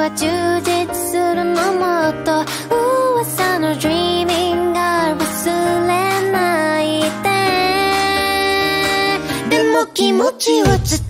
は充実するのもっと噂の dreaming が忘れないででも気持ちを伝